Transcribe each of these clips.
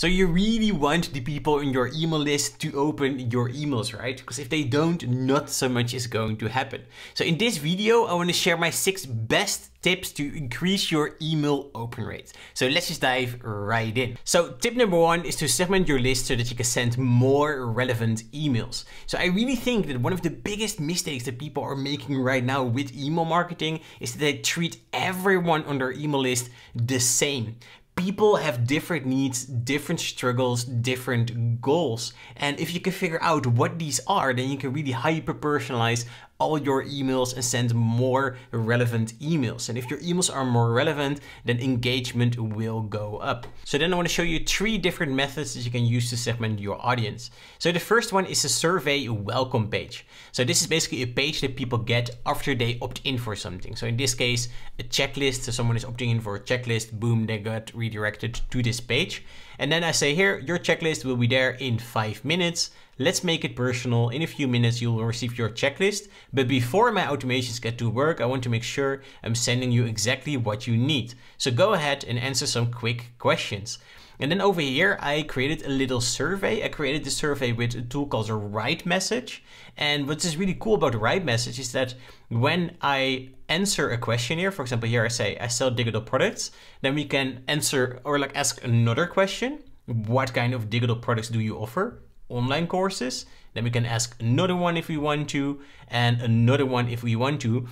So you really want the people in your email list to open your emails, right? Because if they don't, not so much is going to happen. So in this video, I want to share my six best tips to increase your email open rate. So let's just dive right in. So tip number one is to segment your list so that you can send more relevant emails. So I really think that one of the biggest mistakes that people are making right now with email marketing is that they treat everyone on their email list the same people have different needs, different struggles, different goals. And if you can figure out what these are, then you can really hyper personalize all your emails and send more relevant emails. And if your emails are more relevant, then engagement will go up. So then I want to show you three different methods that you can use to segment your audience. So the first one is a survey welcome page. So this is basically a page that people get after they opt in for something. So in this case, a checklist. So someone is opting in for a checklist, boom, they got redirected to this page. And then I say here, your checklist will be there in five minutes. Let's make it personal. In a few minutes, you will receive your checklist. But before my automations get to work, I want to make sure I'm sending you exactly what you need. So go ahead and answer some quick questions. And then over here, I created a little survey. I created the survey with a tool called a RightMessage. And what is really cool about the RightMessage is that when I answer a question here, for example, here I say, I sell digital products, then we can answer or like ask another question. What kind of digital products do you offer? Online courses. Then we can ask another one if we want to, and another one if we want to.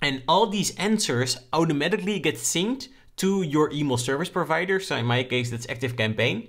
And all these answers automatically get synced to your email service provider. So in my case, that's ActiveCampaign.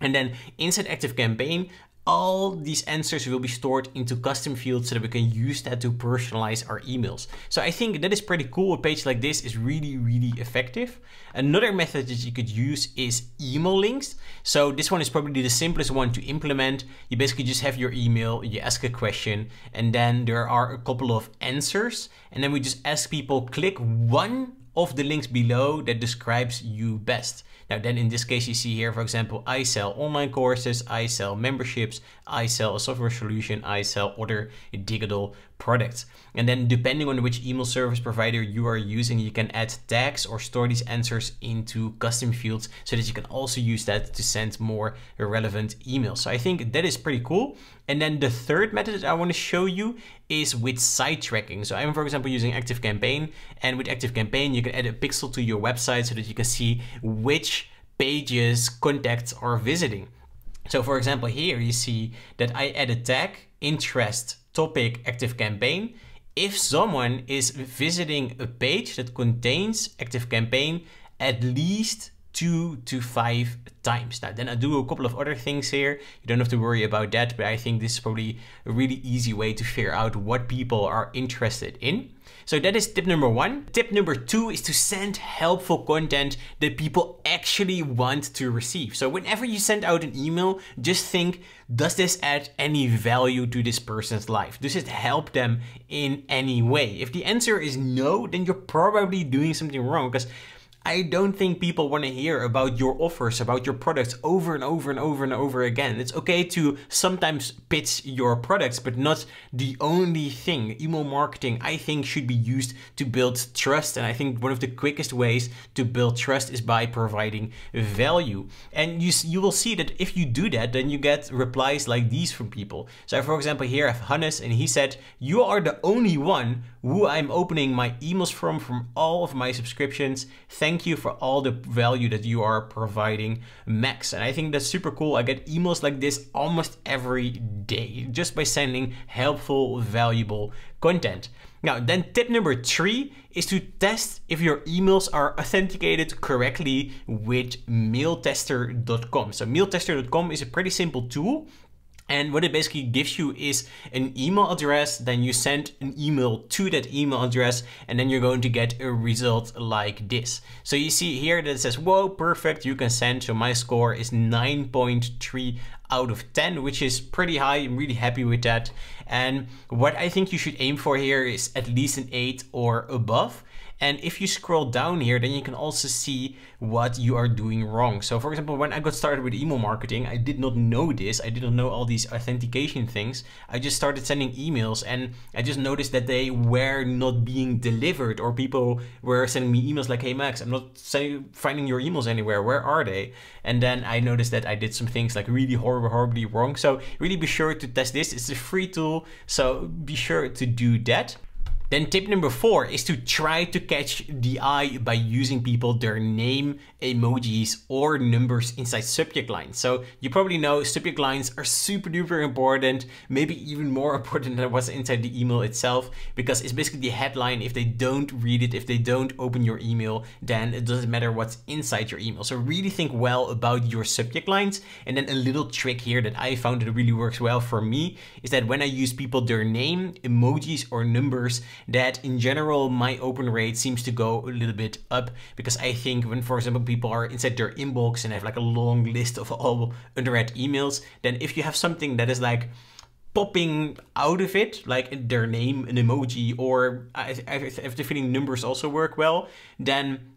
And then inside ActiveCampaign, all these answers will be stored into custom fields so that we can use that to personalize our emails. So I think that is pretty cool. A page like this is really, really effective. Another method that you could use is email links. So this one is probably the simplest one to implement. You basically just have your email, you ask a question, and then there are a couple of answers. And then we just ask people click one of the links below that describes you best. Now then in this case you see here, for example, I sell online courses, I sell memberships, I sell a software solution, I sell other digital products. And then depending on which email service provider you are using, you can add tags or store these answers into custom fields so that you can also use that to send more relevant emails. So I think that is pretty cool. And then the third method I want to show you is with site tracking. So I'm, for example, using ActiveCampaign and with ActiveCampaign, you can add a pixel to your website so that you can see which pages contacts are visiting. So for example, here you see that I add a tag, interest, topic, ActiveCampaign. If someone is visiting a page that contains ActiveCampaign at least two to five times. Now, then I do a couple of other things here. You don't have to worry about that, but I think this is probably a really easy way to figure out what people are interested in. So that is tip number one. Tip number two is to send helpful content that people actually want to receive. So whenever you send out an email, just think, does this add any value to this person's life? Does it help them in any way? If the answer is no, then you're probably doing something wrong because I don't think people want to hear about your offers, about your products over and over and over and over again. It's okay to sometimes pitch your products, but not the only thing. Email marketing, I think, should be used to build trust. And I think one of the quickest ways to build trust is by providing value. And you, you will see that if you do that, then you get replies like these from people. So for example, here I have Hannes and he said, you are the only one who I'm opening my emails from, from all of my subscriptions. Thank thank you for all the value that you are providing Max. And I think that's super cool. I get emails like this almost every day just by sending helpful, valuable content. Now, then tip number three is to test if your emails are authenticated correctly with mailtester.com. So mailtester.com is a pretty simple tool and what it basically gives you is an email address, then you send an email to that email address, and then you're going to get a result like this. So you see here that it says, whoa, perfect, you can send. So my score is 9.3 out of 10, which is pretty high. I'm really happy with that. And what I think you should aim for here is at least an 8 or above. And if you scroll down here, then you can also see what you are doing wrong. So for example, when I got started with email marketing, I did not know this. I did not know all these authentication things. I just started sending emails and I just noticed that they were not being delivered or people were sending me emails like, hey Max, I'm not finding your emails anywhere. Where are they? And then I noticed that I did some things like really horrible, horribly wrong. So really be sure to test this. It's a free tool. So be sure to do that. Then tip number four is to try to catch the eye by using people their name, emojis, or numbers inside subject lines. So you probably know subject lines are super duper important, maybe even more important than what's inside the email itself, because it's basically the headline. If they don't read it, if they don't open your email, then it doesn't matter what's inside your email. So really think well about your subject lines. And then a little trick here that I found that really works well for me is that when I use people their name, emojis, or numbers, that in general my open rate seems to go a little bit up because I think when for example people are inside their inbox and have like a long list of all unread emails then if you have something that is like popping out of it, like their name, an emoji, or I, I have the feeling numbers also work well, then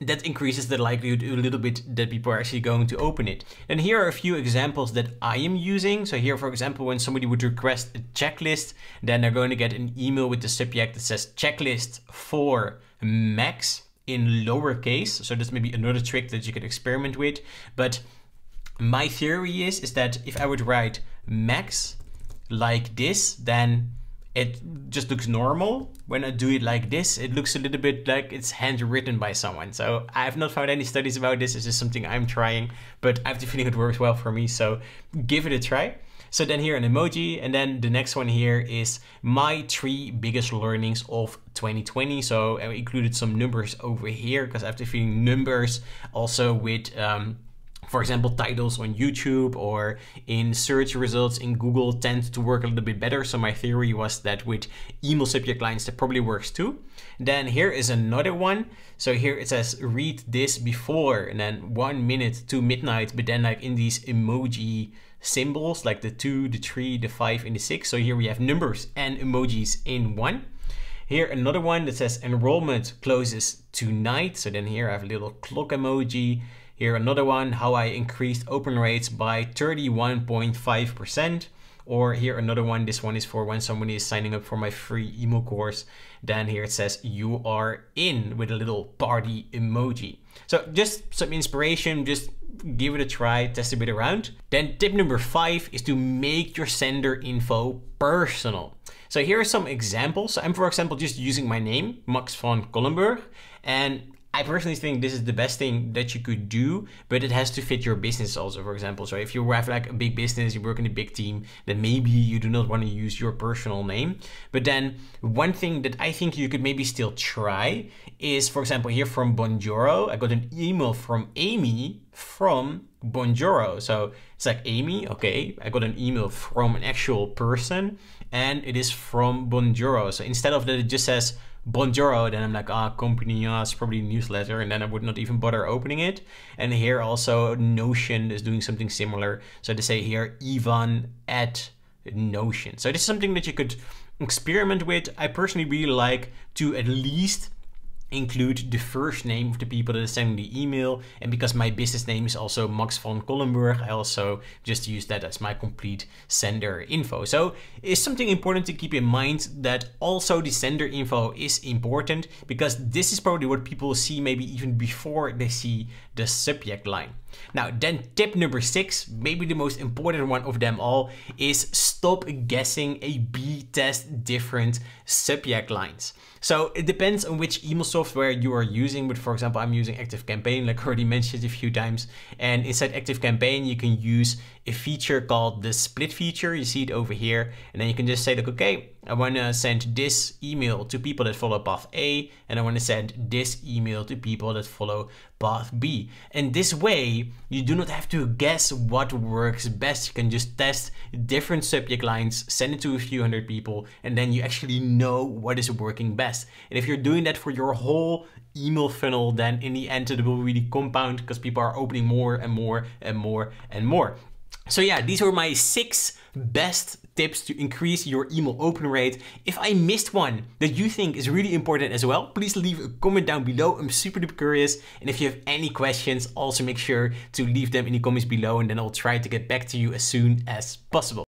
that increases the likelihood a little bit that people are actually going to open it. And here are a few examples that I am using. So here, for example, when somebody would request a checklist, then they're going to get an email with the subject that says checklist for Max in lowercase. So that's maybe another trick that you could experiment with. But my theory is, is that if I would write Max like this, then it just looks normal. When I do it like this, it looks a little bit like it's handwritten by someone. So I have not found any studies about this. It's just something I'm trying, but I have the feeling it works well for me. So give it a try. So then here an emoji and then the next one here is my three biggest learnings of 2020. So I included some numbers over here because I have the feeling numbers also with um, for example, titles on YouTube or in search results in Google tend to work a little bit better. So my theory was that with email subject lines, that probably works too. Then here is another one. So here it says read this before and then one minute to midnight, but then like in these emoji symbols, like the two, the three, the five, and the six. So here we have numbers and emojis in one. Here another one that says enrollment closes tonight. So then here I have a little clock emoji. Here another one, how I increased open rates by 31.5%. Or here another one, this one is for when somebody is signing up for my free email course. Then here it says you are in with a little party emoji. So just some inspiration, just give it a try, test a bit around. Then tip number five is to make your sender info personal. So here are some examples. I'm for example just using my name, Max van Collenburg, and I personally think this is the best thing that you could do, but it has to fit your business also, for example. So if you have like a big business, you work in a big team, then maybe you do not want to use your personal name. But then one thing that I think you could maybe still try is, for example, here from Bonjoro, I got an email from Amy from Bonjoro. So it's like Amy, okay, I got an email from an actual person and it is from Bonjoro. So instead of that, it just says Bonjoro, then I'm like, ah, company, ah, it's probably newsletter, and then I would not even bother opening it. And here also Notion is doing something similar. So they say here, Ivan at Notion. So this is something that you could experiment with. I personally really like to at least include the first name of the people that are sending the email. And because my business name is also Max van Collenburg, I also just use that as my complete sender info. So it's something important to keep in mind that also the sender info is important because this is probably what people see maybe even before they see the subject line. Now, then tip number six, maybe the most important one of them all, is stop guessing a B test different subject lines. So it depends on which email software you are using, but for example, I'm using ActiveCampaign, like I already mentioned a few times. And inside ActiveCampaign, you can use a feature called the split feature. You see it over here. And then you can just say like, okay, I want to send this email to people that follow path A, and I want to send this email to people that follow path B. And this way, you do not have to guess what works best. You can just test different subject lines, send it to a few hundred people, and then you actually know what is working best. And if you're doing that for your whole email funnel, then in the end, it will really compound because people are opening more and more and more and more. So yeah, these were my six best tips to increase your email open rate. If I missed one that you think is really important as well, please leave a comment down below. I'm super duper curious. And if you have any questions, also make sure to leave them in the comments below and then I'll try to get back to you as soon as possible.